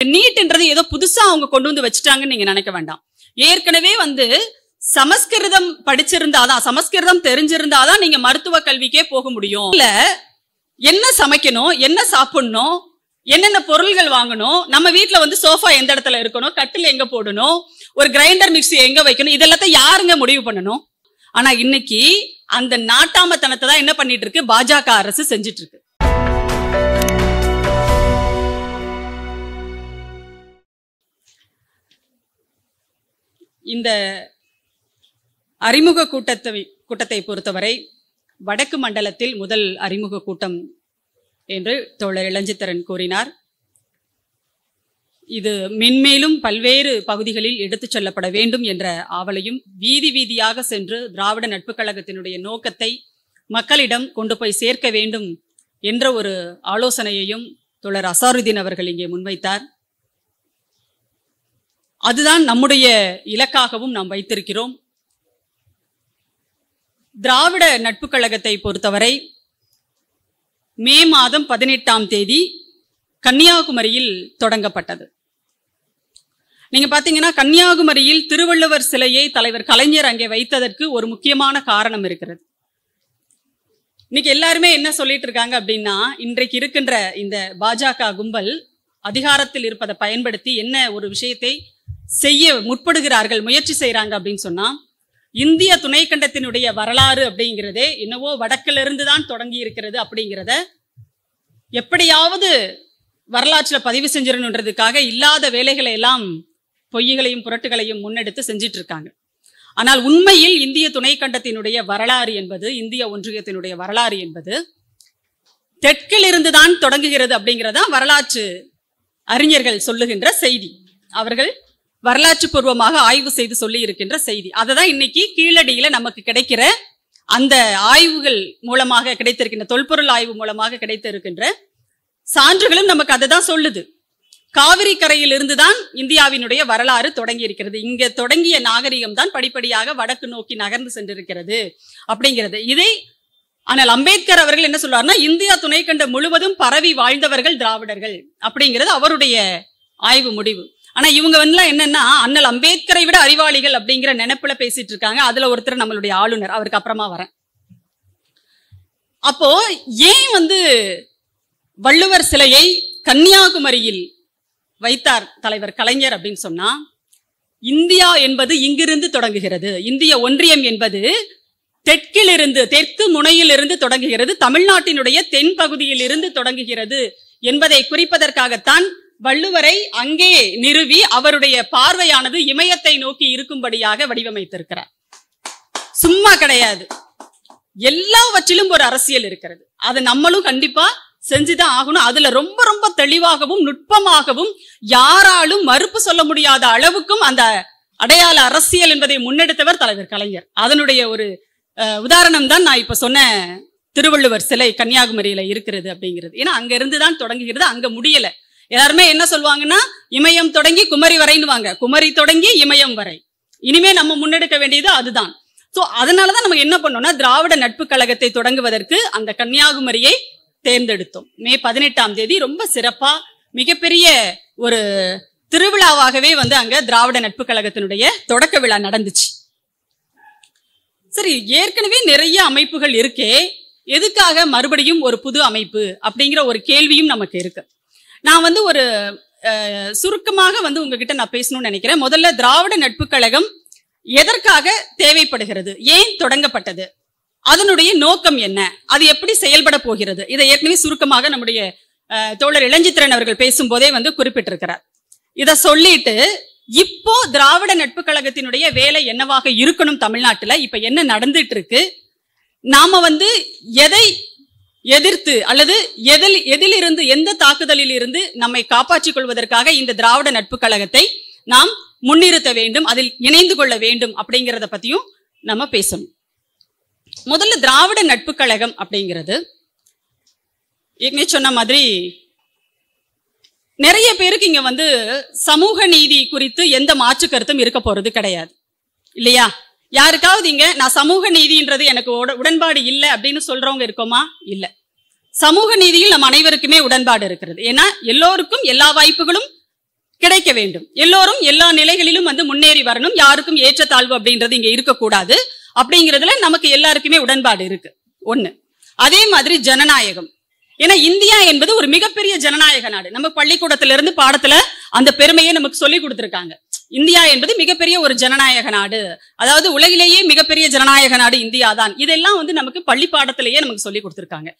நீட்ன்றது ஏதோ புதுசா அவங்க கொண்டு வந்து வச்சுட்டாங்கன்னு நீங்க நினைக்க வேண்டாம். ஏற்கனவே வந்து சமஸ்கிருதம் படிச்சிருந்தாதான் சமஸ்கிருதம் தெரிஞ்சிருந்தாதான் நீங்க மருத்துவ கல்விக்கே போக முடியும். இல்ல என்ன சமைக்கணும் என்ன சாப்பிடணும் என்னென்ன பொருள்கள் வாங்கணும் நம்ம வீட்டுல வந்து சோஃபா எந்த இடத்துல இருக்கணும் கட்டில் எங்க போடணும் ஒரு கிரைண்டர் மிக்சி எங்க வைக்கணும் இதெல்லாத்தையும் யாருங்க முடிவு பண்ணணும்? ஆனா இன்னைக்கு அந்த நாட்டாமத்தனத்தை தான் என்ன பண்ணிட்டு இருக்கு? பாஜக அரசு செஞ்சிட்டு இருக்கு. இந்த அறிமுக கூட்டத்தை கூட்டத்தை பொறுத்தவரை வடக்கு மண்டலத்தில் முதல் அறிமுக கூட்டம் என்று தோழர் இளஞ்சித்தரன் கூறினார். இது மென்மேலும் பல்வேறு பகுதிகளில் எடுத்துச் செல்லப்பட வேண்டும் என்ற ஆவலையும் வீதி வீதியாக சென்று திராவிட நட்பு கழகத்தினுடைய நோக்கத்தை மக்களிடம் கொண்டு போய் சேர்க்க வேண்டும் என்ற ஒரு ஆலோசனையையும் தோழர் அசாருதீன் அவர்கள் இங்கே முன்வைத்தார். அதுதான் நம்முடைய இலக்காகவும் நாம் வைத்திருக்கிறோம். திராவிட நட்பு கழகத்தை பொறுத்தவரை மே மாதம் பதினெட்டாம் தேதி கன்னியாகுமரியில் தொடங்கப்பட்டது. நீங்க பாத்தீங்கன்னா கன்னியாகுமரியில் திருவள்ளுவர் சிலையை தலைவர் கலைஞர் அங்கே வைத்ததற்கு ஒரு முக்கியமான காரணம் இருக்கிறது. இன்னைக்கு எல்லாருமே என்ன சொல்லிட்டு இருக்காங்க அப்படின்னா இன்றைக்கு இருக்கின்ற இந்த பாஜக கும்பல் அதிகாரத்தில் இருப்பதை பயன்படுத்தி என்ன ஒரு விஷயத்தை செய்ய முற்படுகிறார்கள் முயற்சி செய்கிறாங்க அப்படின்னு சொன்னால் இந்திய துணைக்கண்டத்தினுடைய வரலாறு அப்படிங்கிறதே என்னவோ வடக்கிலிருந்து தான் தொடங்கி இருக்கிறது அப்படிங்கிறத எப்படியாவது வரலாற்றில் பதிவு செஞ்சிடணுன்றதுக்காக இல்லாத வேலைகளை எல்லாம் பொய்களையும் புரட்டுகளையும் முன்னெடுத்து செஞ்சிட்டு இருக்காங்க ஆனால் உண்மையில் இந்திய துணைக்கண்டத்தினுடைய வரலாறு என்பது இந்திய ஒன்றியத்தினுடைய வரலாறு என்பது தெற்கில் இருந்துதான் தொடங்குகிறது அப்படிங்கிறதான் வரலாற்று அறிஞர்கள் சொல்லுகின்ற செய்தி. அவர்கள் வரலாற்று பூர்வமாக ஆய்வு செய்து சொல்லி இருக்கின்ற செய்தி. அதை தான் இன்னைக்கு கீழடியில நமக்கு கிடைக்கிற அந்த ஆய்வுகள் மூலமாக கிடைத்திருக்கின்ற தொல்பொருள் ஆய்வு மூலமாக கிடைத்திருக்கின்ற சான்றுகளும் நமக்கு அதை தான் சொல்லுது. காவிரி கரையில் இருந்துதான் இந்தியாவினுடைய வரலாறு தொடங்கி இருக்கிறது இங்க தொடங்கிய நாகரிகம் தான் படிப்படியாக வடக்கு நோக்கி நகர்ந்து சென்றிருக்கிறது அப்படிங்கிறது. இதை ஆனால் அம்பேத்கர் அவர்கள் என்ன சொல்றாருன்னா இந்தியா துணைக்கண்டம் முழுவதும் பரவி வாழ்ந்தவர்கள் திராவிடர்கள் அப்படிங்கிறது அவருடைய ஆய்வு முடிவு. ஆனா இவங்க வந்து என்னன்னா அண்ணல் அம்பேத்கரை விட அறிவாளிகள் அப்படிங்கிற நினைப்புல பேசிட்டு இருக்காங்க. அதுல ஒருத்தர் நம்மளுடைய ஆளுநர். அவருக்கு அப்புறமா வரேன். அப்போ ஏன் வந்து வள்ளுவர் சிலையை கன்னியாகுமரியில் வைத்தார் தலைவர் கலைஞர் அப்படின்னு சொன்னா இந்தியா என்பது இங்கிருந்து தொடங்குகிறது. இந்திய ஒன்றியம் என்பது தெற்கிலிருந்து தெற்கு முனையிலிருந்து தொடங்குகிறது. தமிழ்நாட்டினுடைய தென் பகுதியில் இருந்து தொடங்குகிறது என்பதை குறிப்பதற்காகத்தான் வள்ளுவரை அங்கே நிறுவி அவருடைய பார்வையானது இமயத்தை நோக்கி இருக்கும்படியாக வடிவமைத்திருக்கிறார். சும்மா கிடையாது. எல்லாவற்றிலும் ஒரு அரசியல் இருக்கிறது. அதை நம்மளும் கண்டிப்பா செஞ்சுதான் ஆகணும். அதுல ரொம்ப ரொம்ப தெளிவாகவும் நுட்பமாகவும் யாராலும் மறுப்பு சொல்ல முடியாத அளவுக்கும் அந்த அடையாள அரசியல் என்பதை முன்னெடுத்தவர் தலைவர் கலைஞர். அதனுடைய ஒரு உதாரணம் தான் நான் இப்ப சொன்ன திருவள்ளுவர் சிலை கன்னியாகுமரியில இருக்கிறது அப்படிங்கிறது. ஏன்னா அங்க இருந்து தான் தொடங்குகிறது. அங்க முடியலை. எல்லாருமே என்ன சொல்லுவாங்கன்னா இமயம் தொடங்கி குமரி வரைன்னுவாங்க. குமரி தொடங்கி இமயம் வரை. இனிமே நம்ம முன்னெடுக்க வேண்டியது அதுதான். ஸோ அதனாலதான் நம்ம என்ன பண்ணோம்னா திராவிட நட்பு கழகத்தை தொடங்குவதற்கு அந்த கன்னியாகுமரியை தேர்ந்தெடுத்தோம். மே பதினெட்டாம் தேதி ரொம்ப சிறப்பா மிகப்பெரிய ஒரு திருவிழாவாகவே வந்து அங்க திராவிட நட்பு கழகத்தினுடைய தொடக்க விழா நடந்துச்சு. சரி ஏற்கனவே நிறைய அமைப்புகள் இருக்கே எதுக்காக மறுபடியும் ஒரு புது அமைப்பு அப்படிங்கிற ஒரு கேள்வியும் நமக்கு இருக்கு. நான் வந்து ஒரு சுருக்கமாக வந்து உங்ககிட்ட நான் பேசணும்னு நினைக்கிறேன். முதல்ல திராவிட நட்பு கழகம் எதற்காக தேவைப்படுகிறது? ஏன் தொடங்கப்பட்டது? அதனுடைய நோக்கம் என்ன? அது எப்படி செயல்பட போகிறது? இதை ஏற்கனவே சுருக்கமாக நம்முடைய தோழர் இளஞ்சித்திரன் அவர்கள் பேசும்போதே வந்து குறிப்பிட்டிருக்கிறார். இதை சொல்லிட்டு இப்போ திராவிட நட்பு கழகத்தினுடைய வேலை என்னவாக இருக்கணும் தமிழ்நாட்டுல? இப்ப என்ன நடந்துட்டு இருக்கு? நாம வந்து எதை எதிர்த்து அல்லது எதில் எதிலிருந்து எந்த தாக்குதலில் இருந்து நம்மை காப்பாற்றிக் கொள்வதற்காக இந்த திராவிட நட்பு கழகத்தை நாம் முன்னிறுத்த வேண்டும் அதில் இணைந்து கொள்ள வேண்டும் அப்படிங்கிறத பத்தியும் நம்ம பேசணும். முதல்ல திராவிட நட்பு கழகம் அப்படிங்கிறது. ஏற்கனவே சொன்ன மாதிரி நிறைய பேருக்கு இங்க வந்து சமூக நீதி குறித்து எந்த மாற்று கருத்தும் இருக்க போறது கிடையாது. இல்லையா? யாருக்காவது இங்க நான் சமூக நீதின்றது எனக்கு உட- உடன்பாடு இல்லை அப்படின்னு சொல்றவங்க இருக்கோமா? இல்லை. சமூக நீதியில் நம் அனைவருக்குமே உடன்பாடு இருக்கிறது. ஏன்னா எல்லோருக்கும் எல்லா வாய்ப்புகளும் கிடைக்க வேண்டும். எல்லோரும் எல்லா நிலைகளிலும் வந்து முன்னேறி வரணும். யாருக்கும் ஏற்றத்தாழ்வு அப்படின்றது இங்க இருக்கக்கூடாது. அப்படிங்கிறதுல நமக்கு எல்லாருக்குமே உடன்பாடு இருக்கு. ஒண்ணு. அதே மாதிரி ஜனநாயகம். ஏன்னா இந்தியா என்பது ஒரு மிகப்பெரிய ஜனநாயக நாடு. நம்ம பள்ளிக்கூடத்திலிருந்து பாடத்துல அந்த பெருமையை நமக்கு சொல்லி கொடுத்துருக்காங்க. இந்தியா என்பது மிகப்பெரிய ஒரு ஜனநாயக நாடு. அதாவது உலகிலேயே மிகப்பெரிய ஜனநாயக நாடு இந்தியா தான் இதெல்லாம் வந்து நமக்கு பள்ளி பாடத்திலேயே நமக்கு சொல்லி கொடுத்துருக்காங்க.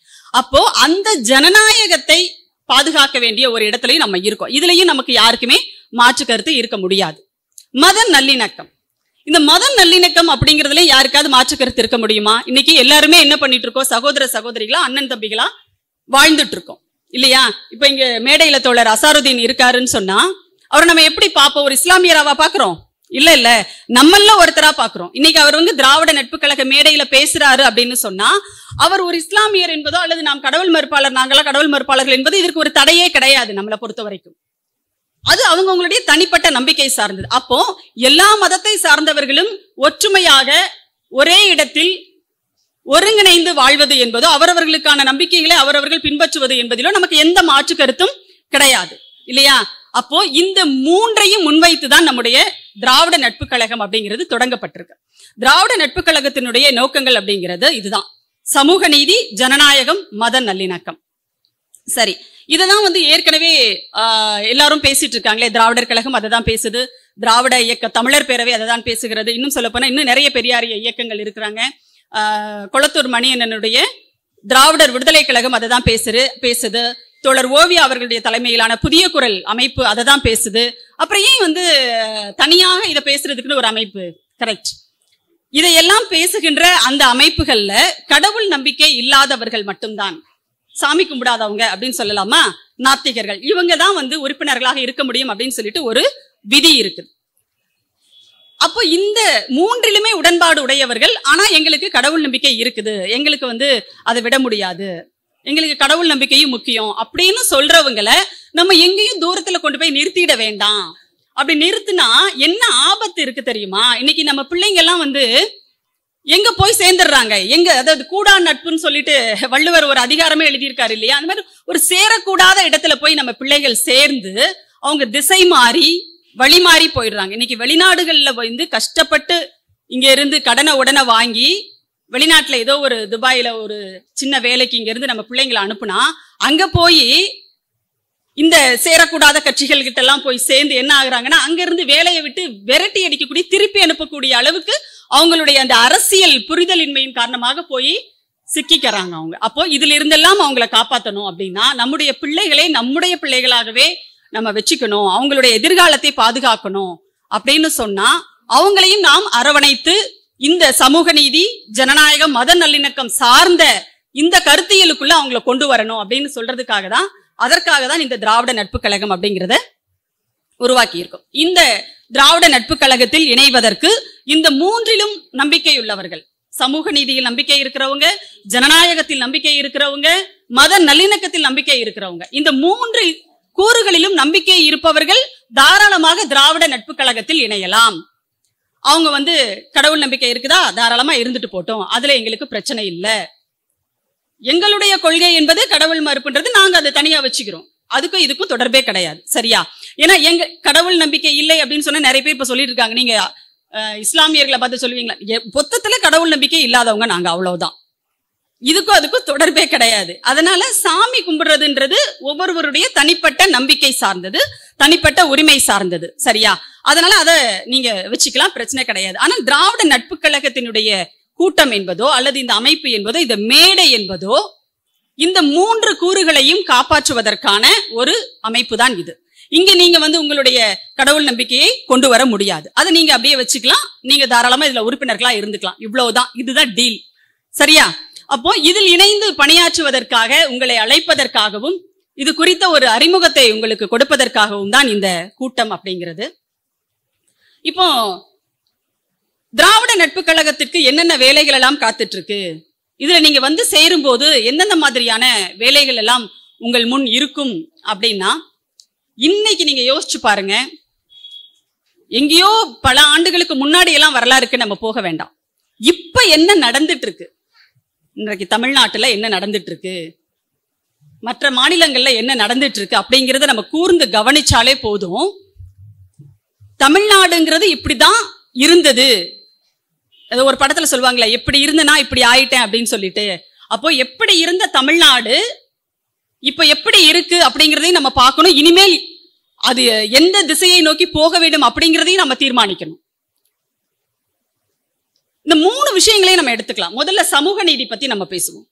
அப்போ அந்த ஜனநாயகத்தை பாதுகாக்க வேண்டிய ஒரு இடத்துலயும் நம்ம இருக்கோம். இதுலயும் நமக்கு யாருக்குமே மாற்று கருத்து இருக்க முடியாது. மத நல்லிணக்கம். இந்த மத நல்லிணக்கம் அப்படிங்கறதுல யாருக்காவது மாற்று கருத்து இருக்க முடியுமா? இன்னைக்கு எல்லாருமே என்ன பண்ணிட்டு இருக்கோம் சகோதர சகோதரிகளா அண்ணன் தம்பிகளா வாழ்ந்துட்டு இருக்கோம் இல்லையா? இப்ப இங்க மேடையில தோழர் அசாருதீன் இருக்காருன்னு சொன்னா அவரை நம்ம எப்படி பார்ப்போம்? ஒரு இஸ்லாமியராவா பாக்குறோம் இல்ல இல்ல. நம்மள ஒருத்தரா பாக்குறோம் இன்னைக்கு அவர் வந்து திராவிட நட்பு கழக மேடையில பேசுறாரு அப்படின்னு சொன்னா அவர் ஒரு இஸ்லாமியர் என்பதோ அல்லது நாம் கடவுள் மறுப்பாளர் நாங்களா கடவுள் மறுப்பாளர்கள் என்பது இதற்கு ஒரு தடையே கிடையாது நம்மளை பொறுத்த வரைக்கும். அது அவங்கவுங்களுடைய தனிப்பட்ட நம்பிக்கை சார்ந்தது. அப்போ எல்லா மதத்தை சார்ந்தவர்களும் ஒற்றுமையாக ஒரே இடத்தில் ஒருங்கிணைந்து வாழ்வது என்பதோ அவரவர்களுக்கான நம்பிக்கைகளை அவரவர்கள் பின்பற்றுவது என்பதிலோ நமக்கு எந்த மாற்று கருத்தும் கிடையாது. இல்லையா? அப்போ இந்த மூன்றையும் முன்வைத்து தான் நம்முடைய திராவிட நட்பு கழகம் அப்படிங்கிறது தொடங்கப்பட்டிருக்கு. திராவிட நட்பு கழகத்தினுடைய நோக்கங்கள் அப்படிங்கிறது இதுதான். சமூக நீதி ஜனநாயகம் மத நல்லிணக்கம். சரி இததான் வந்து ஏற்கனவே எல்லாரும் பேசிட்டு இருக்காங்களே திராவிடர் கழகம் அதை தான் பேசுது திராவிட இயக்க தமிழர் பேரவை அதை தான் பேசுகிறது இன்னும் சொல்ல போனா இன்னும் நிறைய பெரியாரிய இயக்கங்கள் இருக்கிறாங்க. கொளத்தூர் மணியண்ணனுடைய திராவிடர் விடுதலை கழகம் அதை தான் பேசுது பேசுது. தோழர் ஓவியா அவர்களுடைய தலைமையிலான புதிய குரல் அமைப்பு அதை தான் பேசுது. அப்புறம் ஏன் வந்து தனியாக இதை பேசுறதுக்குன்னு ஒரு அமைப்பு? கரெக்ட் இதையெல்லாம் பேசுகின்ற அந்த அமைப்புகள்ல கடவுள் நம்பிக்கை இல்லாதவர்கள் மட்டும்தான். சாமி கும்பிடாதவங்க அப்படின்னு சொல்லலாமா? நாத்திகர்கள். இவங்க தான் வந்து உறுப்பினர்களாக இருக்க முடியும் அப்படின்னு சொல்லிட்டு ஒரு விதி இருக்குது அப்போ இந்த மூன்றிலுமே உடன்பாடு உடையவர்கள் ஆனா எங்களுக்கு கடவுள் நம்பிக்கை இருக்குது. எங்களுக்கு வந்து அதை விட முடியாது. எங்களுக்கு கடவுள் நம்பிக்கையும் முக்கியம். அப்படின்னு சொல்றவங்களை நம்ம எங்கேயும் தூரத்துல கொண்டு போய் நிறுத்திட வேண்டாம். அப்படி நிறுத்தினா என்ன ஆபத்து இருக்கு தெரியுமா? இன்னைக்கு நம்ம பிள்ளைங்க எல்லாம் வந்து எங்க போய் சேர்ந்துடுறாங்க? எங்க அதாவது கூடா நட்புன்னு சொல்லிட்டு வள்ளுவர் ஒரு அதிகாரமே எழுதியிருக்காரு இல்லையா? அந்த மாதிரி ஒரு சேரக்கூடாத இடத்துல போய் நம்ம பிள்ளைகள் சேர்ந்து அவங்க திசை மாறி வழி மாறி போயிடுறாங்க. இன்னைக்கு வெளிநாடுகள்ல வந்து கஷ்டப்பட்டு இங்க இருந்து கடனை உடனே வாங்கி வெளிநாட்டில் ஏதோ ஒரு துபாயில் ஒரு சின்ன வேலைக்கு இங்கேருந்து நம்ம பிள்ளைங்களை அனுப்புனா அங்கே போய் இந்த சேரக்கூடாத கட்சிகள் கிட்ட எல்லாம் போய் சேர்ந்து என்ன ஆகுறாங்கன்னா அங்கிருந்து வேலையை விட்டு விரட்டி அடிக்கக்கூடிய திருப்பி அனுப்பக்கூடிய அளவுக்கு அவங்களுடைய அந்த அரசியல் புரிதலின்மையின் காரணமாக போய் சிக்கிக்கிறாங்க அவங்க. அப்போ இதுல இருந்தெல்லாம் அவங்கள காப்பாற்றணும் அப்படின்னா நம்முடைய பிள்ளைகளை நம்முடைய பிள்ளைகளாகவே நம்ம வச்சுக்கணும். அவங்களுடைய எதிர்காலத்தை பாதுகாக்கணும் அப்படின்னு சொன்னா அவங்களையும் நாம் அரவணைத்து இந்த சமூக நீதி ஜனநாயகம் மத நல்லிணக்கம் சார்ந்த இந்த கருத்தியலுக்குள்ள அவங்கள கொண்டு வரணும் அப்படின்னு சொல்றதுக்காக தான் அதற்காக தான் இந்த திராவிட நட்பு கழகம் அப்படிங்கிறத உருவாக்கி இருக்கும் இந்த திராவிட நட்பு கழகத்தில் இணைவதற்கு இந்த மூன்றிலும் நம்பிக்கை உள்ளவர்கள் சமூக நீதியில் நம்பிக்கை இருக்கிறவங்க ஜனநாயகத்தில் நம்பிக்கை இருக்கிறவங்க மத நல்லிணக்கத்தில் நம்பிக்கை இருக்கிறவங்க இந்த மூன்று கூறுகளிலும் நம்பிக்கை இருப்பவர்கள் தாராளமாக திராவிட நட்பு கழகத்தில் இணையலாம். அவங்க வந்து கடவுள் நம்பிக்கை இருக்குதா? தாராளமா இருந்துட்டு போட்டோம். அதுல எங்களுக்கு பிரச்சனை இல்லை. எங்களுடைய கொள்கை என்பது கடவுள் மறுப்புன்றது நாங்க அதை தனியா வச்சுக்கிறோம். அதுக்கும் இதுக்கும் தொடர்பே கிடையாது. சரியா? ஏன்னா எங்க கடவுள் நம்பிக்கை இல்லை அப்படின்னு சொன்னா நிறைய பேர் இப்ப சொல்லிட்டு இருக்காங்க. நீங்க இஸ்லாமியர்களை பார்த்து சொல்லுவீங்களா? எ- மொத்தத்துல கடவுள் நம்பிக்கை இல்லாதவங்க நாங்க அவ்வளவுதான். இதுக்கும் அதுக்கும் தொடர்பே கிடையாது. அதனால சாமி கும்பிடுறதுன்றது ஒவ்வொருவருடைய தனிப்பட்ட நம்பிக்கை சார்ந்தது தனிப்பட்ட உரிமை சார்ந்தது. சரியா? அதனால அதை நீங்க வச்சுக்கலாம் பிரச்சனை கிடையாது. ஆனால் திராவிட நட்பு கழகத்தினுடைய கூட்டம் என்பதோ அல்லது இந்த அமைப்பு என்பதோ இந்த மேடை என்பதோ இந்த மூன்று கூறுகளையும் காப்பாற்றுவதற்கான ஒரு அமைப்பு தான் இது. இங்க நீங்க வந்து உங்களுடைய கடவுள் நம்பிக்கையை கொண்டு வர முடியாது. அதை நீங்க அப்படியே வச்சுக்கலாம். நீங்க தாராளமா இதுல உறுப்பினர்களா இருந்துக்கலாம். இவ்வளவுதான். இதுதான் டீல். சரியா? அப்போ இதில் இணைந்து பணியாற்றுவதற்காக உங்களை அழைப்பதற்காகவும் இது குறித்த ஒரு அறிமுகத்தை உங்களுக்கு கொடுப்பதற்காகவும் தான் இந்த கூட்டம் அப்படிங்கிறது. இப்போ திராவிட நட்பு கழகத்திற்கு என்னென்ன வேலைகள் எல்லாம் காத்துட்டு இருக்கு இதுல நீங்க வந்து சேரும்போது எந்தெந்த மாதிரியான வேலைகள் எல்லாம் உங்கள் முன் இருக்கும் அப்படின்னா இன்னைக்கு நீங்க யோசிச்சு பாருங்க. எங்கேயோ பல ஆண்டுகளுக்கு முன்னாடி எல்லாம் வரலாறுக்கு நம்ம போக வேண்டாம். இப்ப என்ன நடந்துட்டு இருக்கு இன்றைக்கு தமிழ்நாட்டில் என்ன நடந்துட்டு இருக்கு மற்ற மாநிலங்கள்ல என்ன நடந்துட்டு இருக்கு அப்படிங்கிறத நம்ம கூர்ந்து கவனிச்சாலே போதும். தமிழ்நாடுங்கிறது இப்படிதான் இருந்தது. அது ஒரு படத்துல சொல்லுவாங்களே எப்படி இருந்தனா இப்படி ஆயிட்டேன் அப்படின்னு சொல்லிட்டு. அப்போ எப்படி இருந்த தமிழ்நாடு இப்ப எப்படி இருக்கு அப்படிங்கிறதையும் நம்ம பார்க்கணும். இனிமேல் அது எந்த திசையை நோக்கி போக வேண்டும் அப்படிங்கிறதையும் நம்ம தீர்மானிக்கணும். இந்த மூணு விஷயங்களையும் நம்ம எடுத்துக்கலாம். முதல்ல சமூக நீதி பத்தி நம்ம பேசுவோம்.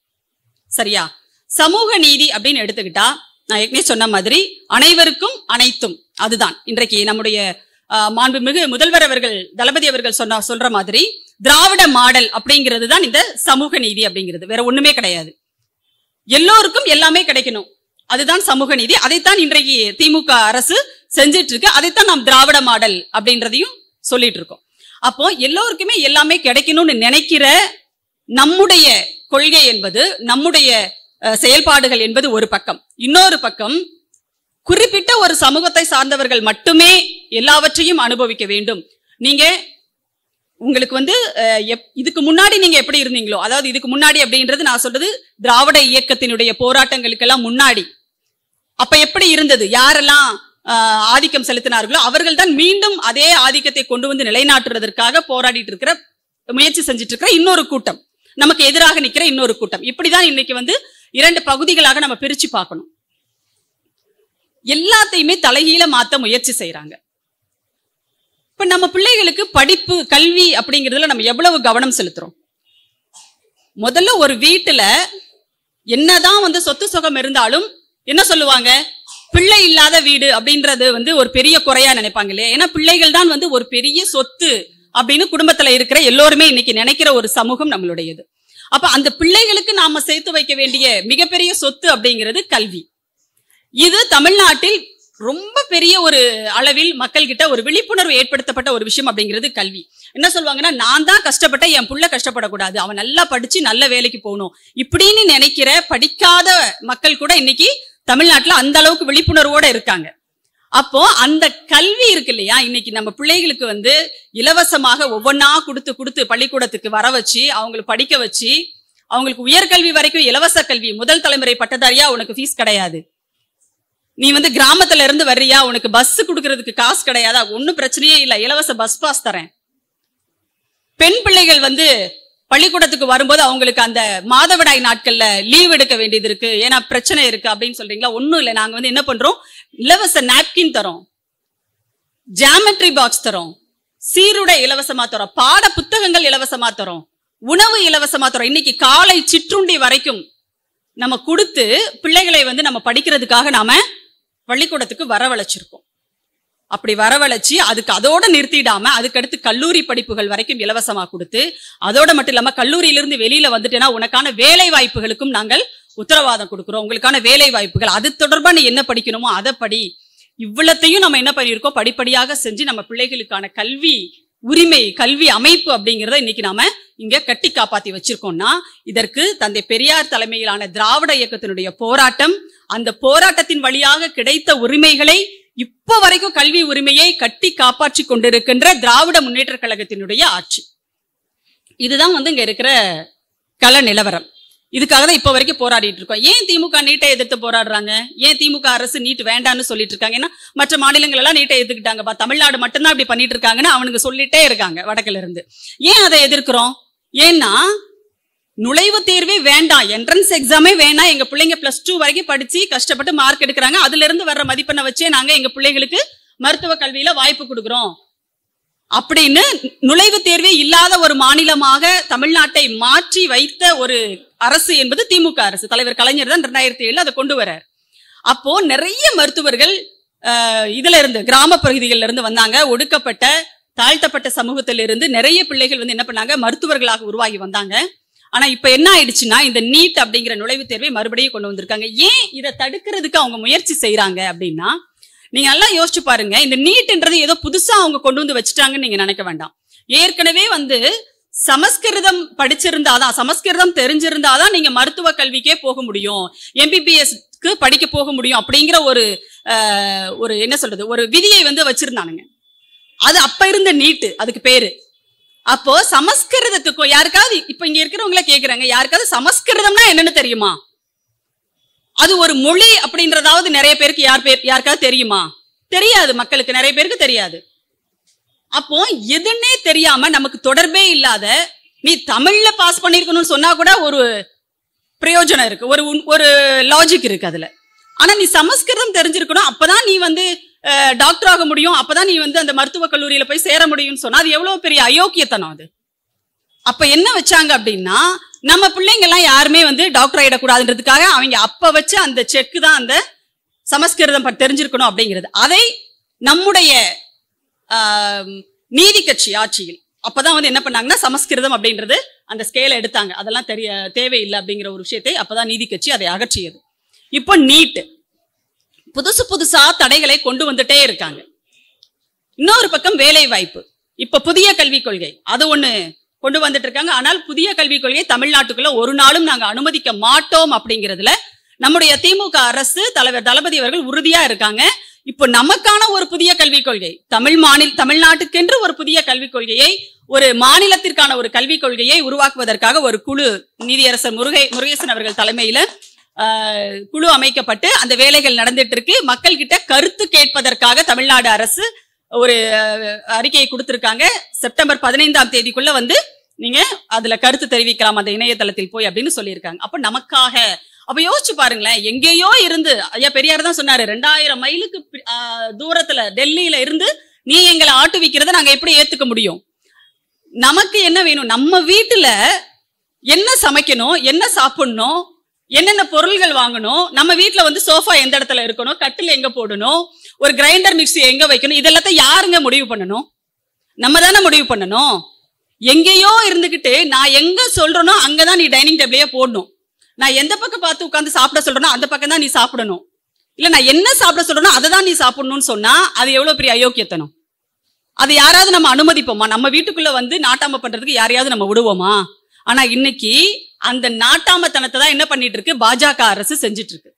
சரியா? சமூக நீதி அப்படின்னு எடுத்துக்கிட்டா நான் ஏற்கனவே சொன்ன மாதிரி அனைவருக்கும் அனைத்தும். அதுதான். இன்றைக்கு நம்முடைய ஆஹ், மாண்புமிகு முதல்வர் அவர்கள் தளபதி அவர்கள் சொன்ன சொல்ற மாதிரி திராவிட மாடல் அப்படிங்கிறது தான் இந்த சமூக நீதி அப்படிங்கிறது. வேற ஒண்ணுமே கிடையாது. எல்லோருக்கும் எல்லாமே கிடைக்கணும். அதுதான் சமூக நீதி. அதைத்தான் இன்றைக்கு திமுக அரசு செஞ்சிட்டு இருக்கு. அதைத்தான் நாம் திராவிட மாடல் அப்படின்றதையும் சொல்லிட்டு இருக்கோம். அப்போ எல்லோருக்குமே எல்லாமே கிடைக்கணும்னு நினைக்கிற நம்முடைய கொள்கை என்பது நம்முடைய செயல்பாடுகள் என்பது ஒரு பக்கம். இன்னொரு பக்கம் குறிப்பிட்ட ஒரு சமூகத்தை சார்ந்தவர்கள் மட்டுமே எல்லாவற்றையும் அனுபவிக்க வேண்டும். நீங்க உங்களுக்கு வந்து எப்- இதுக்கு முன்னாடி நீங்க எப்படி இருந்தீங்களோ அதாவது இதுக்கு முன்னாடி அப்படின்றது நான் சொல்றது திராவிட இயக்கத்தினுடைய போராட்டங்களுக்கெல்லாம் முன்னாடி. அப்ப எப்படி இருந்தது? யாரெல்லாம் ஆதிக்கம் செலுத்தினார்களோ அவர்கள் தான் மீண்டும் அதே ஆதிக்கத்தை கொண்டு வந்து நிலைநாட்டுறதற்காக போராடிட்டு இருக்கிற முயற்சி செஞ்சுட்டு இருக்கிற இன்னொரு கூட்டம். நமக்கு எதிராக நிக்கிற இன்னொரு கூட்டம். இப்படிதான் இன்னைக்கு வந்து இரண்டு பகுதிகளாக நம்ம பிரிச்சு பார்க்கணும். எல்லாத்தையுமே தலைகீழ மாத்த முயற்சி செய்யறாங்க இப்ப நம்ம பிள்ளைகளுக்கு படிப்பு கல்வி அப்படிங்கிறதுல நம்ம எவ்வளவு கவனம் செலுத்துறோம்? முதல்ல ஒரு வீட்டுல என்னதான் வந்து சொத்து சுகம் இருந்தாலும் என்ன சொல்லுவாங்க? பிள்ளை இல்லாத வீடு அப்படின்றது வந்து ஒரு பெரிய குறையா நினைப்பாங்க இல்லையா ஏன்னா பிள்ளைகள் தான் வந்து ஒரு பெரிய சொத்து அப்படின்னு குடும்பத்துல இருக்கிற எல்லோருமே இன்னைக்கு நினைக்கிற ஒரு சமூகம் நம்மளுடையது. அப்ப அந்த பிள்ளைகளுக்கு நாம சேர்த்து வைக்க வேண்டிய மிகப்பெரிய சொத்து அப்படிங்கிறது கல்வி. இது தமிழ்நாட்டில் ரொம்ப பெரிய ஒரு அளவில் மக்கள் கிட்ட ஒரு விழிப்புணர்வு ஏற்படுத்தப்பட்ட ஒரு விஷயம் அப்படிங்கிறது கல்வி. என்ன சொல்லுவாங்கன்னா நான் தான் கஷ்டப்பட்டேன் என் புள்ள கஷ்டப்படக்கூடாது. அவன் நல்லா படிச்சு நல்ல வேலைக்கு போகணும். இப்படின்னு நினைக்கிற படிக்காத மக்கள் கூட இன்னைக்கு தமிழ்நாட்டில் அந்த அளவுக்கு விழிப்புணர்வோட இருக்காங்க. அப்போ அந்த கல்வி இருக்கு இல்லையா? இன்னைக்கு நம்ம பிள்ளைகளுக்கு வந்து இலவசமாக ஒவ்வொன்றா கொடுத்து கொடுத்து பள்ளிக்கூடத்துக்கு வர வச்சு அவங்களை படிக்க வச்சு அவங்களுக்கு உயர்கல்வி வரைக்கும் இலவச கல்வி முதல் தலைமுறை பட்டதாரியா உனக்கு ஃபீஸ் கிடையாது. நீ வந்து கிராமத்துல இருந்து வர்றியா? உனக்கு பஸ் கொடுக்கறதுக்கு காசு கிடையாதா? ஒன்னும் பிரச்சனையே இல்ல. இலவச பஸ் பாஸ் தரேன். பெண் பிள்ளைகள் வந்து பள்ளிக்கூடத்துக்கு வரும்போது அவங்களுக்கு அந்த மாதவிடாய் நாட்கள்ல லீவ் எடுக்க வேண்டியது இருக்கு. ஏன்னா பிரச்சனை இருக்கு அப்படின்னு சொல்றீங்களா? ஒன்னும் இல்லை. நாங்க வந்து என்ன பண்றோம்? இலவச நாப்கின் தரோம். ஜாமெட்ரி பாக்ஸ் தரோம். சீருடை இலவசமா தரோம். பாட புத்தகங்கள் இலவசமா தரோம். உணவு இலவசமா தரோம். இன்னைக்கு காலை சிற்றுண்டி வரைக்கும் நம்ம கொடுத்து பிள்ளைகளை வந்து நம்ம படிக்கிறதுக்காக நாம பள்ளிக்கூடத்துக்கு வரவழைச்சிருக்கோம். அப்படி வரவழைச்சி அதுக்கு அதோட நிறுத்திடாம அதுக்கடுத்து கல்லூரி படிப்புகள் வரைக்கும் இலவசமா கொடுத்து அதோட மட்டும் இல்லாம கல்லூரியிலிருந்து வெளியில வந்துட்டேன்னா உனக்கான வேலை வாய்ப்புகளுக்கும் நாங்கள் உத்தரவாதம் கொடுக்குறோம். உங்களுக்கான வேலை வாய்ப்புகள் அது தொடர்பா நீ என்ன படிக்கணுமோ அதை படி. இவ்வளத்தையும் நம்ம என்ன பண்ணியிருக்கோம்? படிப்படியாக செஞ்சு நம்ம பிள்ளைகளுக்கான கல்வி உரிமை கல்வி அமைப்பு அப்படிங்கிறத இன்னைக்கு நாம இங்க கட்டி காப்பாத்தி வச்சிருக்கோம்னா இதற்கு தந்தை பெரியார் தலைமையிலான திராவிட இயக்கத்தினுடைய போராட்டம் அந்த போராட்டத்தின் வழியாக கிடைத்த உரிமைகளை இப்போ வரைக்கும் கல்வி உரிமையை கட்டி காப்பாற்றி கொண்டிருக்கின்ற திராவிட முன்னேற்ற கழகத்தினுடைய ஆட்சி. இதுதான் வந்து இங்க இருக்கிற கல நிலவரம். இதுக்காக தான் இப்போ வரைக்கும் போராடிட்டு இருக்கோம். ஏன் திமுக நீட்டை எதிர்த்து போராடுறாங்க? ஏன் திமுக அரசு நீட் வேண்டான்னு சொல்லிட்டு இருக்காங்க? ஏன்னா மற்ற மாநிலங்கள் எல்லாம் நீட்டை எதிர்த்துக்கிட்டாங்கப்பா தமிழ்நாடு மட்டும்தான் அப்படி பண்ணிட்டு இருக்காங்கன்னு அவனுக்கு சொல்லிட்டே இருக்காங்க வடக்குல இருந்து. ஏன் அதை எதிர்க்கிறோம்? ஏன்னா நுழைவு தேர்வே வேண்டாம். என்ட்ரன்ஸ் எக்ஸாமே வேணாம். எங்க பிள்ளைங்க பிளஸ் டூ வரைக்கும் படிச்சு கஷ்டப்பட்டு மார்க் எடுக்கிறாங்க. அதுல இருந்து வர்ற மதிப்பெண்ணை வச்சே நாங்க எங்க பிள்ளைகளுக்கு மருத்துவ கல்வியில வாய்ப்பு கொடுக்குறோம். அப்படின்னு நுழைவு தேர்வே இல்லாத ஒரு மாநிலமாக தமிழ்நாட்டை மாற்றி வைத்த ஒரு அரசு என்பது திமுக அரசு. தலைவர் கலைஞர் தான் ரெண்டாயிரத்தி ஏழு அதை கொண்டு வரார் அப்போ நிறைய மருத்துவர்கள் இதுல இருந்து கிராம பகுதிகளில் இருந்து வந்தாங்க. ஒடுக்கப்பட்ட தாழ்த்தப்பட்ட சமூகத்திலிருந்து நிறைய பிள்ளைகள் வந்து என்ன பண்ணாங்க? மருத்துவர்களாக உருவாகி வந்தாங்க. ஆனா இப்ப என்ன ஆயிடுச்சுன்னா இந்த நீட் அப்படிங்கிற நுழைவுத் தேர்வை மறுபடியும் கொண்டு வந்திருக்காங்க. ஏன் இதை தடுக்கிறதுக்கு அவங்க முயற்சி செய்யறாங்க அப்படின்னா நீங்க நல்லா யோசிச்சு பாருங்க இந்த நீட்ன்றது ஏதோ புதுசா அவங்க கொண்டு வந்து வச்சுட்டாங்கன்னு நீங்க நினைக்க வேண்டாம். ஏற்கனவே வந்து சமஸ்கிருதம் படிச்சிருந்தாதான் சமஸ்கிருதம் தெரிஞ்சிருந்தாதான் நீங்க மருத்துவ கல்விக்கே போக முடியும் எம்பிபிஎஸ்க்கு படிக்க போக முடியும் அப்படிங்கிற ஒரு ஒரு என்ன சொல்றது ஒரு விதியை வந்து வச்சிருந்தானுங்க. அது அப்ப இருந்த நீட்டு அதுக்கு பேரு. அப்போ சமஸ்கிருதத்துக்கும் யாருக்காவது இப்ப இங்க இருக்கிறவங்கள கேக்குறாங்க யாருக்காவது சமஸ்கிருதம்னா என்னன்னு தெரியுமா? அது ஒரு மொழி அப்படின்றதாவது நிறைய பேருக்கு யார் பேர் யாருக்காவது தெரியுமா? தெரியாது மக்களுக்கு நிறைய பேருக்கு தெரியாது. அப்போ எதுன்னே தெரியாம நமக்கு தொடர்பே இல்லாத நீ தமிழ்ல பாஸ் பண்ணிருக்கணும்னு சொன்னா கூட ஒரு பிரயோஜனம் இருக்கு ஒரு உன்- ஒரு லாஜிக் இருக்கு அதுல. ஆனா நீ சமஸ்கிருதம் தெரிஞ்சிருக்கணும் அப்பதான் நீ வந்து டாக்டர் ஆக முடியும். அப்பதான் நீ வந்து அந்த மருத்துவக் கல்லூரியில போய் சேர முடியும்னு சொன்னா. அது எவ்வளவு பெரிய அயோக்கியத்தனம் அது. அப்ப என்ன வச்சாங்க அப்படின்னா நம்ம பிள்ளைங்க எல்லாம் யாருமே வந்து டாக்டர் ஆயிடக்கூடாதுன்றதுக்காக அவங்க அப்ப வச்சு அந்த செக்கு தான் அந்த சமஸ்கிருதம் தெரிஞ்சிருக்கணும் அப்படிங்கிறது. அதை நம்முடைய நீதி கட்சி ஆட்சியில் அப்பதான் வந்து என்ன பண்ணாங்கன்னா சமஸ்கிருதம் அப்படின்றது அந்த ஸ்கேலை எடுத்தாங்க. அதெல்லாம் தெரிய தேவையில்லை அப்படிங்கிற ஒரு விஷயத்தை அப்பதான் நீதி கட்சி அதை அகற்றியது. இப்போ நீட்டு புதுசு புதுசா தடைகளை கொண்டு வந்துட்டே இருக்காங்க. இன்னொரு பக்கம் வேலை வாய்ப்பு இப்ப புதிய கல்விக் கொள்கை அது ஒண்ணு கொண்டு வந்துட்டு இருக்காங்க. ஆனால் புதிய கல்விக் கொள்கை தமிழ்நாட்டுக்குள்ள ஒரு நாளும் நாங்க அனுமதிக்க மாட்டோம் அப்படிங்கிறதுல நம்முடைய திமுக அரசு தலைவர் தளபதி அவர்கள் உறுதியா இருக்காங்க. இப்போ நமக்கான ஒரு புதிய கல்விக் கொள்கை தமிழ் மாநில தமிழ்நாட்டுக்கென்று ஒரு புதிய கல்விக் கொள்கையை ஒரு மாநிலத்திற்கான ஒரு கல்விக் கொள்கையை உருவாக்குவதற்காக ஒரு குழு நீதியரசர் முருகை முருகேசன் அவர்கள் தலைமையில குழு அமைக்கப்பட்டு அந்த வேலைகள் நடந்துட்டு இருக்கு மக்கள் கிட்ட கருத்து கேட்பதற்காக தமிழ்நாடு அரசு ஒரு அறிக்கையை கொடுத்திருக்காங்க. செப்டம்பர் பதினைந்தாம் தேதிக்குள்ள வந்து நீங்க அதுல கருத்து தெரிவிக்கலாம் அந்த இணையதளத்தில் போய் அப்படின்னு சொல்லியிருக்காங்க. அப்ப நமக்காக அப்ப யோசிச்சு பாருங்களேன். எங்கேயோ இருந்து ஐயா பெரியார் தான் சொன்னாரு ரெண்டாயிரம் மைலுக்கு தூரத்துல டெல்லியில இருந்து நீ எங்களை ஆட்டுவிக்கிறத நாங்க எப்படி ஏத்துக்க முடியும்? நமக்கு என்ன வேணும்? நம்ம வீட்டுல என்ன சமைக்கணும்? என்ன சாப்பிடணும்? என்னென்ன பொருள்கள் வாங்கணும்? நம்ம வீட்டில் வந்து சோஃபா எந்த இடத்துல இருக்கணும்? கட்டில் எங்க போடணும்? ஒரு கிரைண்டர் மிக்ஸி எங்க வைக்கணும்? இதெல்லாத்தையும் யாருங்க முடிவு பண்ணணும்? நம்ம தானே முடிவு பண்ணணும்? எங்கேயோ இருந்துகிட்டு நான் எங்க சொல்றேனோ அங்கதான் நீ டைனிங் டேபிளையே போடணும். நான் எந்த பக்கம் பார்த்து உட்காந்து சாப்பிட சொல்றேனோ அந்த பக்கம் தான் நீ சாப்பிடணும். இல்ல நான் என்ன சாப்பிட சொல்றேனோ அதை தான் நீ சாப்பிடணும்னு சொன்னா அது எவ்வளவு பெரிய அயோக்கியத்தனம்? அது யாராவது நம்ம அனுமதிப்போமா? நம்ம வீட்டுக்குள்ள வந்து நாட்டாம பண்றதுக்கு யாரையாவது நம்ம விடுவோமா? ஆனா இன்னைக்கு அந்த நாட்டாமத்தனத்தை தான் என்ன பண்ணிட்டு இருக்கு? பாஜக அரசு செஞ்சுட்டு இருக்கு.